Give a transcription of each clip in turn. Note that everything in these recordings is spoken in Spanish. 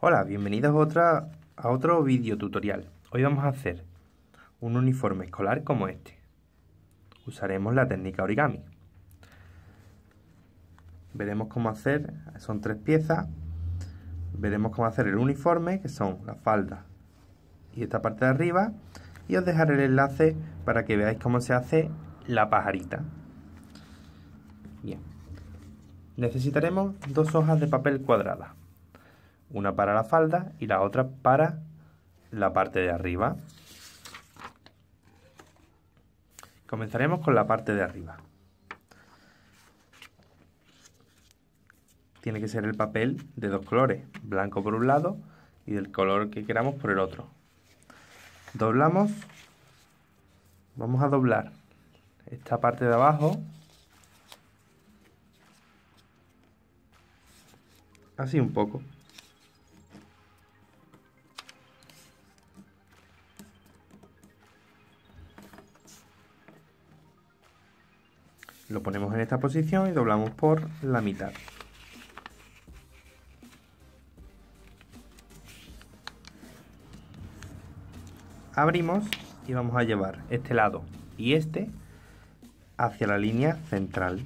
Hola, bienvenidos a, otro vídeo tutorial. Hoy vamos a hacer un uniforme escolar como este. Usaremos la técnica origami. Veremos cómo hacer, son tres piezas. Veremos cómo hacer el uniforme, que son la falda y esta parte de arriba. Y os dejaré el enlace para que veáis cómo se hace la pajarita. Bien. Necesitaremos dos hojas de papel cuadrada una para la falda y la otra para la parte de arriba. Comenzaremos con la parte de arriba. Tiene que ser el papel de dos colores, blanco por un lado y del color que queramos por el otro. Doblamos, vamos a doblar esta parte de abajo, así un poco. Lo ponemos en esta posición y doblamos por la mitad. Abrimos y vamos a llevar este lado y este hacia la línea central.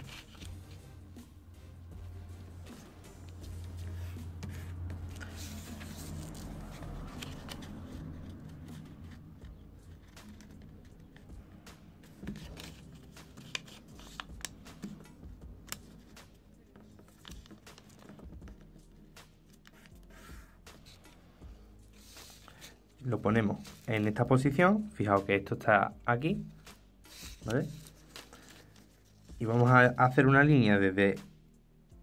Lo ponemos en esta posición, fijaos que esto está aquí, ¿vale? Y vamos a hacer una línea desde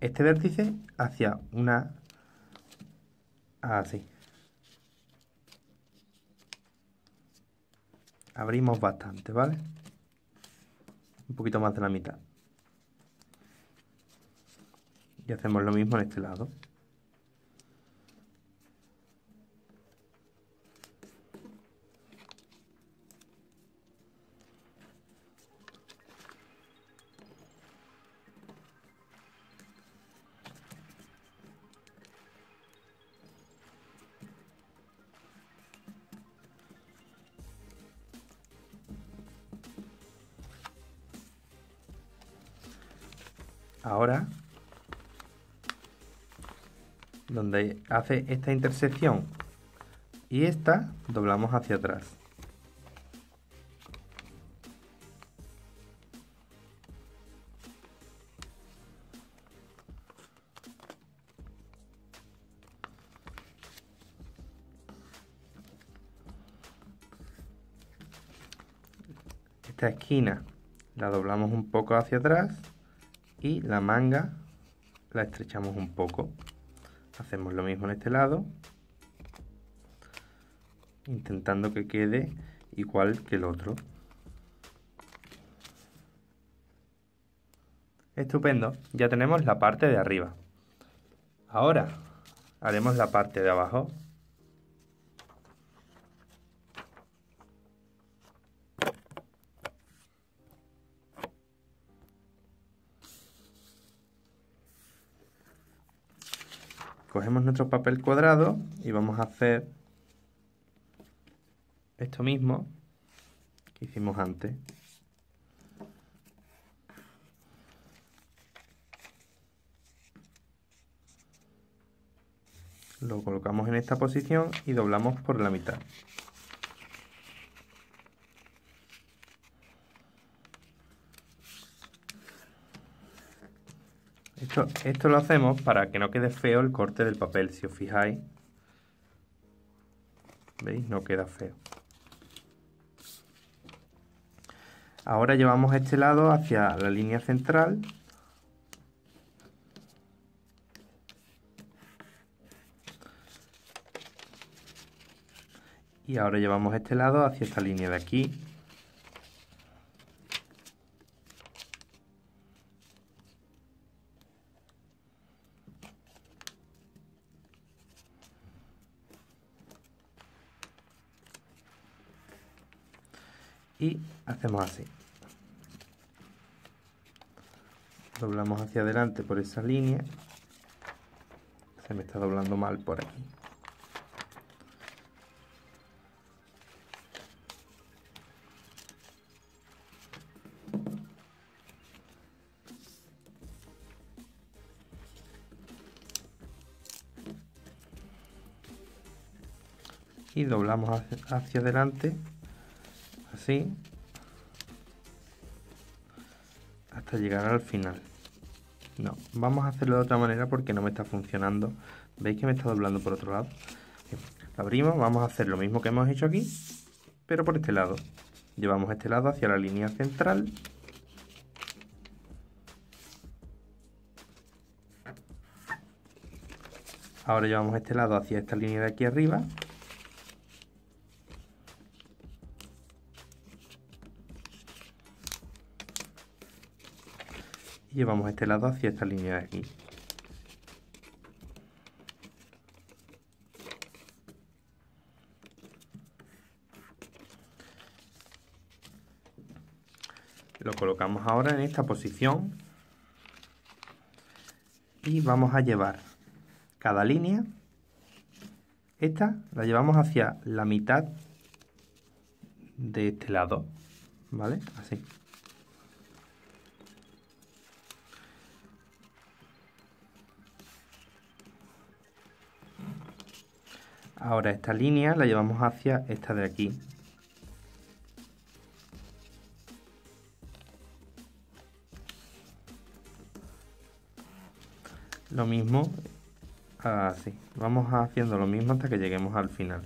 este vértice hacia una así. Abrimos bastante, ¿vale? Un poquito más de la mitad. Y hacemos lo mismo en este lado. Ahora, donde hace esta intersección y esta, doblamos hacia atrás. Esta esquina la doblamos un poco hacia atrás y la manga la estrechamos un poco. Hacemos lo mismo en este lado intentando que quede igual que el otro. Estupendo ya tenemos la parte de arriba. Ahora haremos la parte de abajo cogemos nuestro papel cuadrado y vamos a hacer esto mismo que hicimos antes. Lo colocamos en esta posición y doblamos por la mitad. Esto, lo hacemos para que no quede feo el corte del papel, si os fijáis. ¿Veis? No queda feo. Ahora llevamos este lado hacia la línea central. Y ahora llevamos este lado hacia esta línea de aquí. y hacemos así. Doblamos hacia adelante por esa línea. Se me está doblando mal por aquí. Y doblamos hacia adelante así hasta llegar al final. No, vamos a hacerlo de otra manera porque no me está funcionando. Veis que me está doblando por otro lado abrimos, vamos a hacer lo mismo que hemos hecho aquí pero por este lado. Llevamos este lado hacia la línea central. Ahora llevamos este lado hacia esta línea de aquí arriba llevamos este lado hacia esta línea de aquí. Lo colocamos ahora en esta posición y vamos a llevar cada línea. Esta la llevamos hacia la mitad de este lado vale así ahora esta línea la llevamos hacia esta de aquí. Lo mismo así vamos haciendo lo mismo hasta que lleguemos al final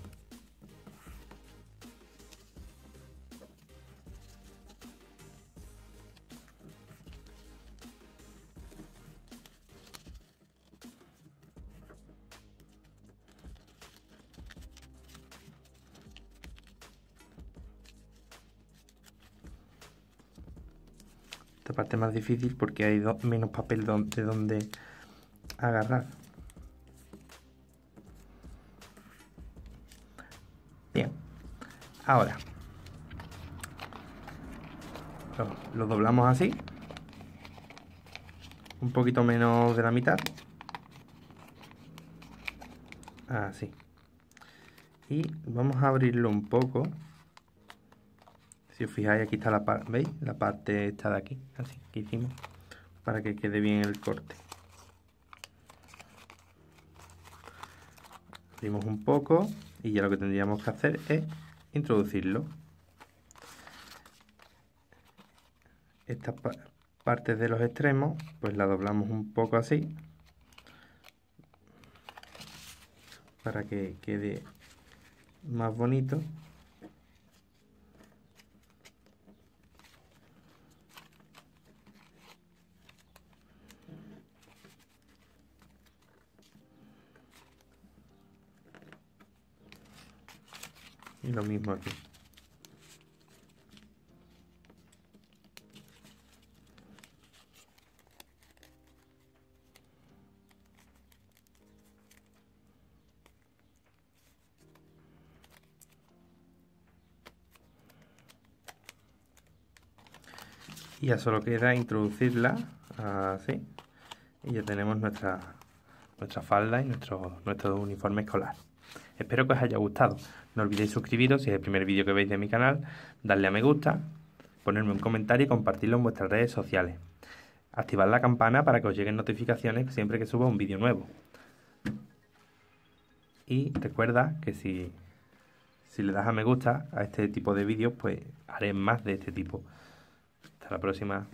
parte más difícil porque hay menos papel de donde agarrar. Bien, ahora lo, doblamos así, un poquito menos de la mitad, así, y vamos a abrirlo un poco. Si os fijáis, aquí está la parte, ¿veis? La parte esta de aquí, así que hicimos, para que quede bien el corte. un poco y ya lo que tendríamos que hacer es introducirlo. Estas partes de los extremos pues la doblamos un poco así para que quede más bonito y lo mismo aquí. Y ya solo queda introducirla así. Y ya tenemos nuestra nuestra falda y nuestro, nuestro uniforme escolar Espero que os haya gustado. No olvidéis suscribiros si es el primer vídeo que veis de mi canal, darle a me gusta, ponerme un comentario y compartirlo en vuestras redes sociales. Activad la campana para que os lleguen notificaciones siempre que suba un vídeo nuevo. Y recuerda que si, si le das a me gusta a este tipo de vídeos, pues haré más de este tipo. Hasta la próxima.